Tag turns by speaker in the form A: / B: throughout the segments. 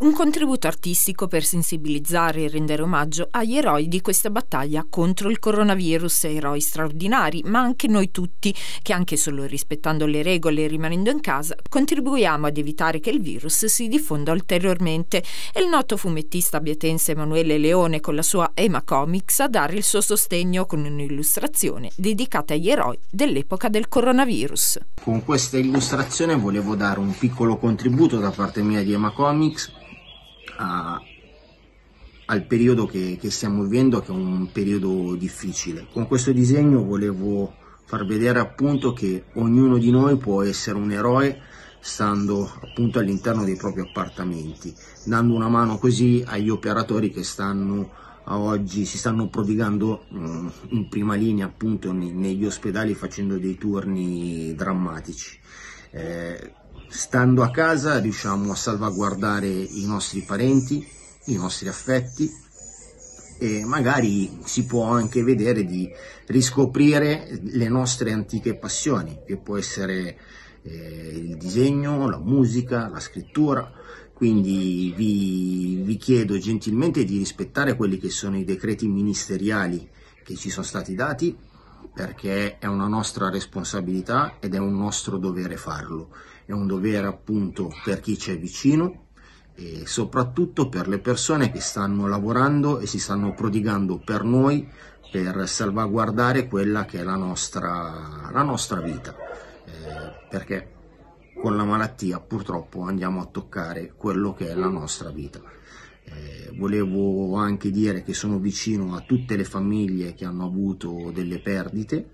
A: Un contributo artistico per sensibilizzare e rendere omaggio agli eroi di questa battaglia contro il coronavirus, eroi straordinari, ma anche noi tutti, che anche solo rispettando le regole e rimanendo in casa, contribuiamo ad evitare che il virus si diffonda ulteriormente. E il noto fumettista abietense Emanuele Leone con la sua Ema Comics a dare il suo sostegno con un'illustrazione dedicata agli eroi dell'epoca del coronavirus.
B: Con questa illustrazione volevo dare un piccolo contributo da parte mia di Ema Comics a, al periodo che, che stiamo vivendo, che è un periodo difficile. Con questo disegno volevo far vedere appunto che ognuno di noi può essere un eroe stando appunto all'interno dei propri appartamenti, dando una mano così agli operatori che stanno oggi si stanno prodigando mh, in prima linea appunto negli ospedali facendo dei turni drammatici. Eh, stando a casa riusciamo a salvaguardare i nostri parenti, i nostri affetti e magari si può anche vedere di riscoprire le nostre antiche passioni, che può essere eh, il disegno, la musica, la scrittura. Quindi vi, vi chiedo gentilmente di rispettare quelli che sono i decreti ministeriali che ci sono stati dati perché è una nostra responsabilità ed è un nostro dovere farlo. È un dovere appunto per chi ci è vicino e soprattutto per le persone che stanno lavorando e si stanno prodigando per noi per salvaguardare quella che è la nostra, la nostra vita. Eh, perché con la malattia purtroppo andiamo a toccare quello che è la nostra vita. Eh, volevo anche dire che sono vicino a tutte le famiglie che hanno avuto delle perdite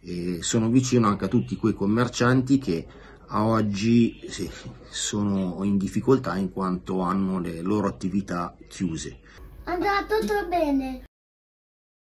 B: e sono vicino anche a tutti quei commercianti che a oggi sì, sono in difficoltà in quanto hanno le loro attività chiuse.
C: Andrà tutto bene.